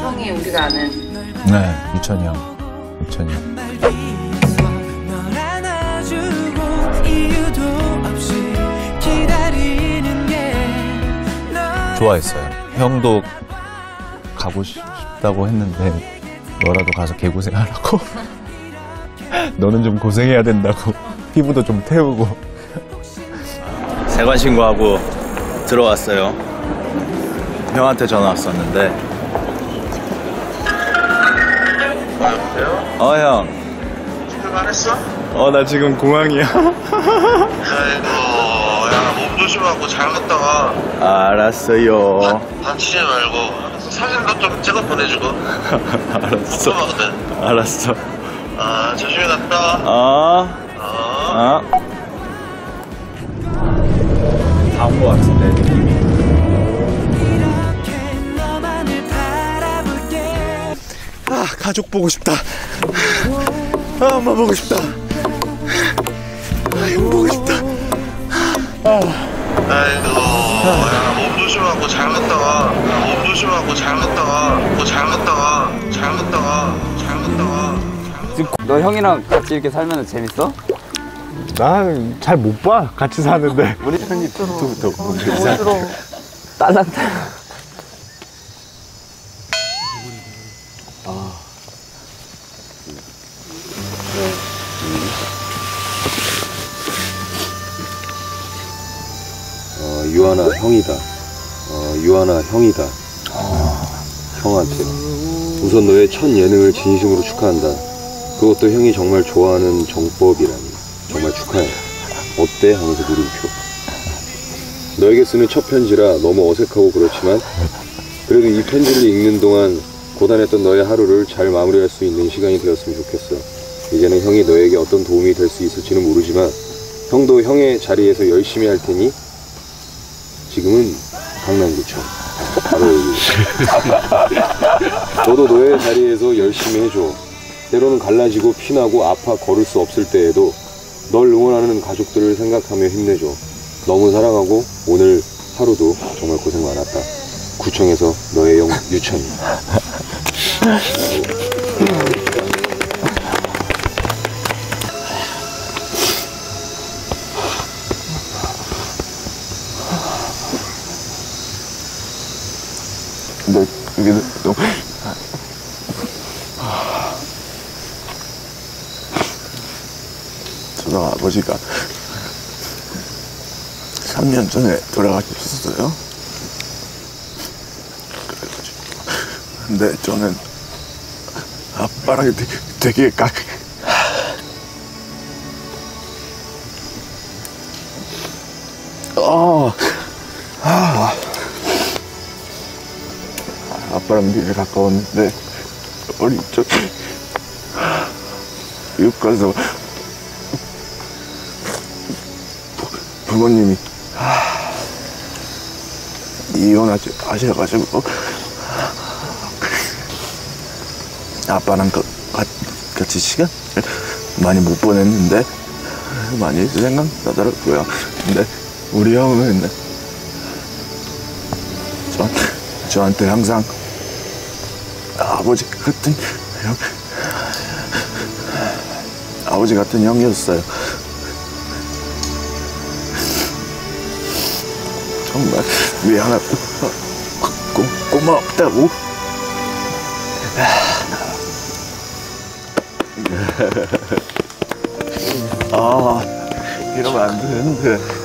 형이 우리가 아는 네, 유천이 형. 유천이 형. 좋아했어요. 형도 가고 싶다고 했는데 너라도 가서 개고생하라고. 너는 좀 고생해야 된다고. 피부도 좀 태우고. 세관 신고하고 들어왔어요. 형한테 전화 왔었는데. 어, 형. 출발했어? 어, 나 지금 공항이야. 아이고, 야, 몸 조심하고 잘 갔다가 아, 알았어요. 다치지 말고 사진도 좀 찍어 보내주고. 알았어. 궁금하거든. 알았어. 아, 조심히 갔다 와. 어, 어. 어. 다온 것 같은 가족 보고 싶다. 아, 엄마 보고 싶다. 아, 형 보고 싶다. 아이고, 야, 몸 조심하고 잘 갔다가 몸 조심하고 잘 갔다가 뭐잘 갔다가 잘 갔다가 잘 갔다가 너 형이랑 같이 이렇게 살면 재밌어? 난 잘 못 봐. 같이 사는데. 우리 형님 또또 딸랑 딸랑 어, 유하나 형이다. 어, 유하나 형이다. 형한테. 우선 너의 첫 예능을 진심으로 축하한다. 그것도 형이 정말 좋아하는 정법이라니. 정말 축하해. 어때? 하면서 물음표. 너에게 쓰는 첫 편지라 너무 어색하고 그렇지만 그래도 이 편지를 읽는 동안 고단했던 너의 하루를 잘 마무리할 수 있는 시간이 되었으면 좋겠어. 이제는 형이 너에게 어떤 도움이 될 수 있을지는 모르지만 형도 형의 자리에서 열심히 할 테니 지금은 강남구청. 바로 여기. 너도 너의 자리에서 열심히 해줘. 때로는 갈라지고 피나고 아파 걸을 수 없을 때에도 널 응원하는 가족들을 생각하며 힘내줘. 너무 사랑하고 오늘 하루도 정말 고생 많았다. 구청에서 너의 영 유천이. 이게 너무. 저도 아버지가 3년 전에 돌아가셨어요. 근데 저는 아빠랑 되게, 되게 가, 어, 되게 가까웠는데 어릴 적 미국 가서 부- 부모님이 이혼하지 하셔가지고 아빠랑 가- 가- 같이 시간 많이 못 보냈는데 많이 생각나더라고요. 근데 우리 형은 저, 저한테 항상 아버지 같은 형, 아버지 같은 형이었어요. 정말 미안하고 고, 고맙다고. 아, 이러면 안 되는데.